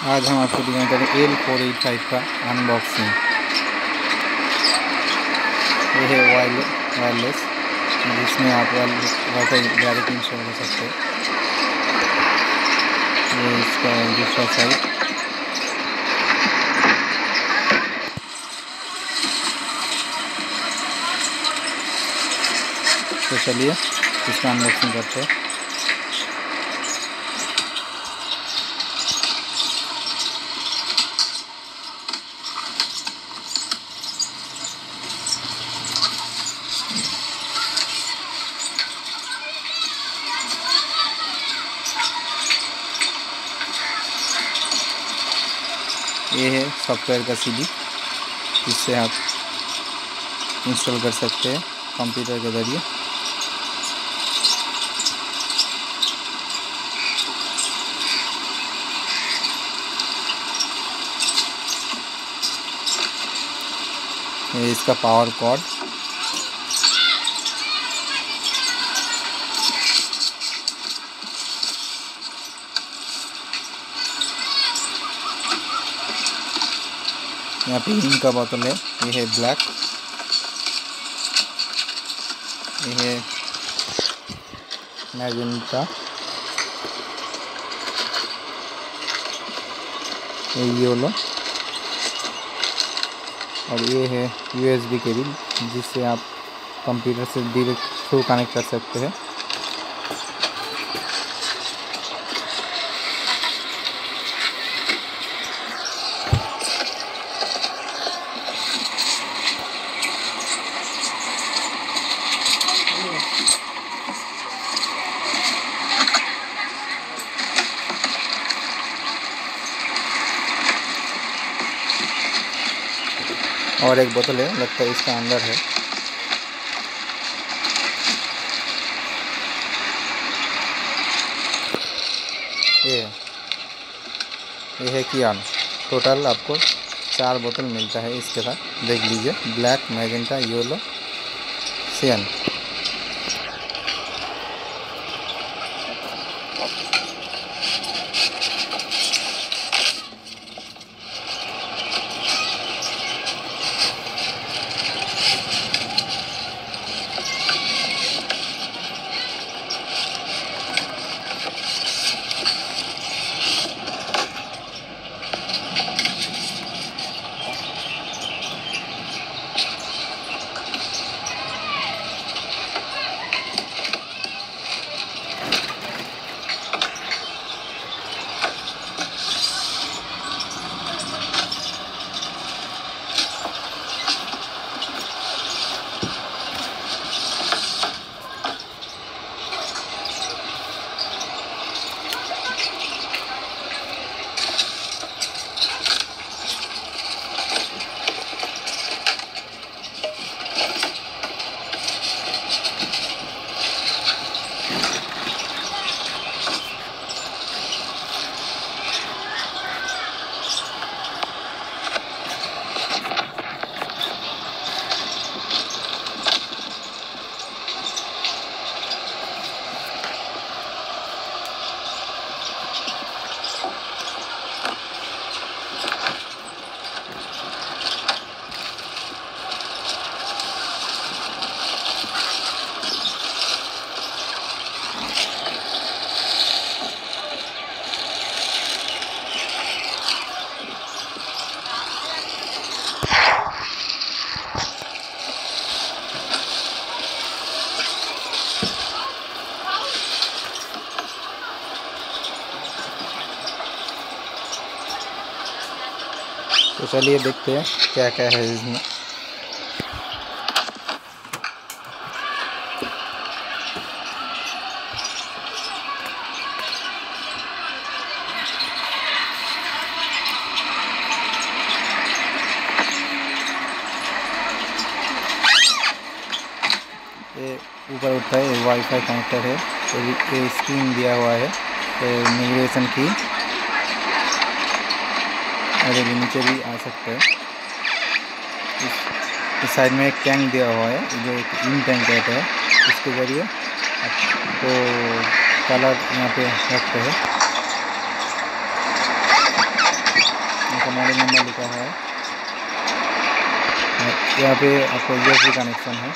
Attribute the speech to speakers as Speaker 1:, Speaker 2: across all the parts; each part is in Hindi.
Speaker 1: आज हम आपको दिखाने जा रहे एल फोर एट फाइव का अनबॉक्सिंग ये है वायरलेस जिसमें आप वाईफाई डायरेक्ट इंस्टॉल कर सकते हैं। इसका दूसरा साइड तो चलिए इसका अनबॉक्सिंग करते हैं। ये है सॉफ्टवेयर का सीडी, जिससे आप इंस्टॉल कर सकते हैं कंप्यूटर के ज़रिए। इसका पावर कॉर्ड यहाँ पे इंक का बोतल है। ये है ब्लैक ये है मैजेंटा ये योलो और ये है यूएसबी केबल जिससे आप कंप्यूटर से डायरेक्ट थ्रू कनेक्ट कर सकते हैं। और एक बोतल है, लगता है इसका अंदर है। ये ये है कियान। टोटल आपको चार बोतल मिलता है इसके साथ। देख लीजिए, ब्लैक मैजेंटा योलो, सियन। चलिए देखते हैं क्या क्या है इसमें। ऊपर उठता है वाईफाई कनेक्टर है, ये स्क्रीन दिया हुआ है नेविगेशन की। और ये नीचे भी आ सकता है। इस, इस साइड में एक टैंक दिया हुआ है जो एक इन टैंक कहते हैं। इसके ज़रिए आपको कलर यहाँ पे रखते हैं। मॉडल नंबर लिखा हुआ है। यहाँ पे आपको यूएसबी कनेक्शन है।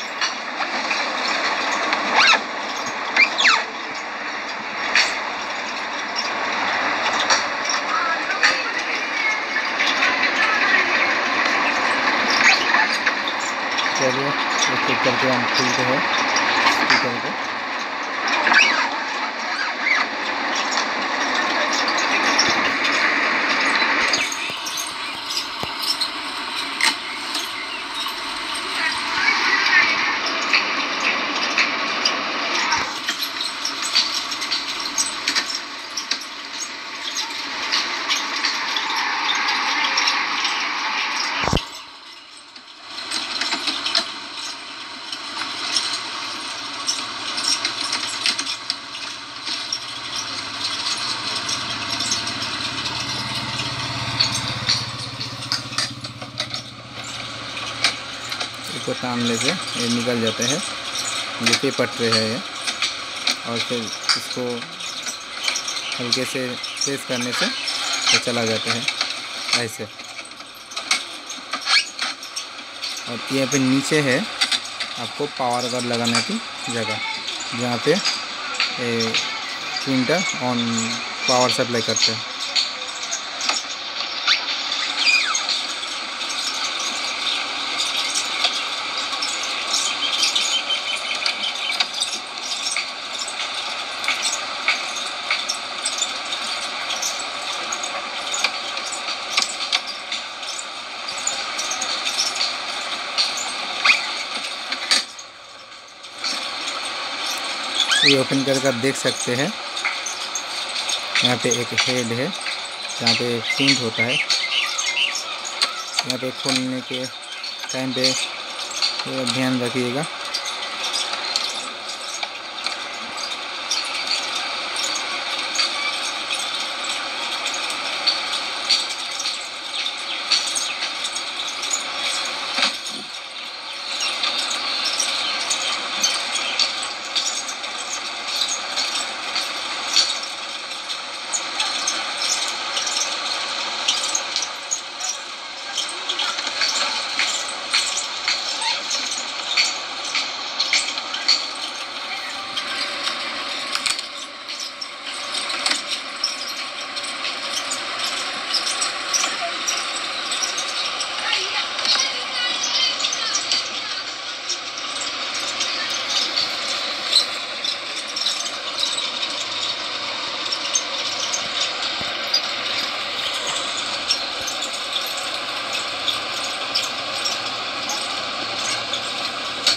Speaker 1: चलिए एक एक करके हम खुलते हैं। स्पीकर को इसको तानने से ये निकल जाते हैं। जैसे पटरे है ये। और फिर इसको हल्के से प्रेस करने से ये चला जाता है। ऐसे। और यहाँ पे नीचे है। आपको पावर कट लगाने की जगह, जहाँ पे प्रिंटर ऑन पावर सप्लाई करते हैं। ये ओपन करके आप देख सकते हैं। यहाँ पे एक हेड है यहाँ पे प्रिंट होता है। यहाँ पे खोलने के टाइम पे ध्यान रखिएगा।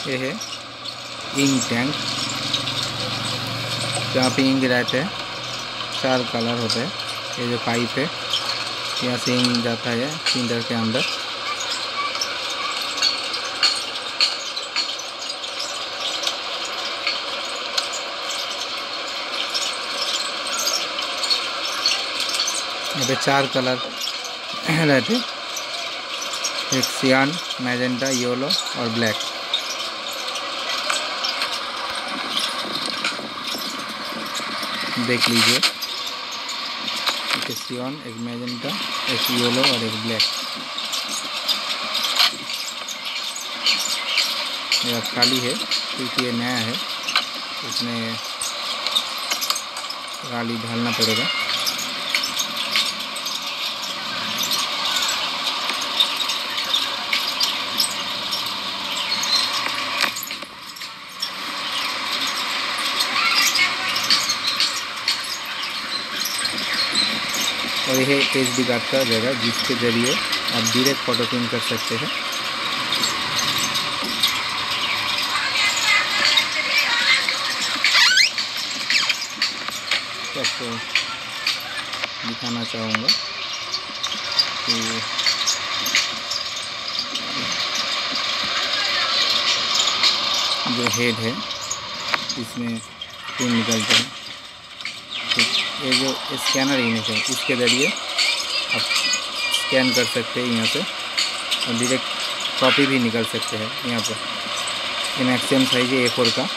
Speaker 1: ये है इंक टैंक जहाँ पे इंक रहते हैं। चार कलर होते हैं। ये जो पाइप है, यहाँ से इंक जाता है प्रिंटर के अंदर। यहाँ पे चार कलर रहते एक सियान मैजेंटा येलो और ब्लैक देख लीजिए। एक सियन एक मैजेंटा एक येलो और एक ब्लैक यह खाली है, क्योंकि ये नया है, इसमें गाली ढालना पड़ेगा। और यह डी कार्ड का जगह, जिसके ज़रिए आप डायरेक्ट फ़ोटो प्रिंट कर सकते हैं। तो आपको दिखाना चाहूँगा कि जो हेड है, इसमें पिन निकलते हैं। ये जो स्कैनर यूनिट है, इसके ज़रिए आप स्कैन कर सकते हैं यहाँ से और डायरेक्ट कॉपी भी निकल सकते हैं यहाँ पर ये मैक्सिमम साइज़ है ए फोर का।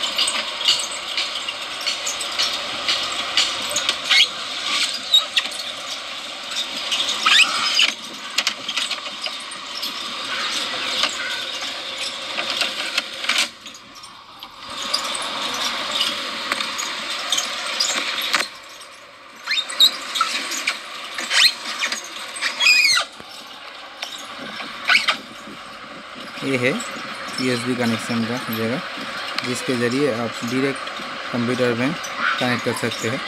Speaker 1: ये है यूएसबी कनेक्शन का जगह, जिसके ज़रिए आप डायरेक्ट कंप्यूटर में कनेक्ट कर सकते हैं।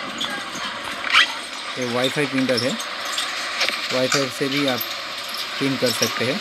Speaker 1: ये वाईफाई प्रिंटर है। वाईफाई से भी आप प्रिंट कर सकते हैं।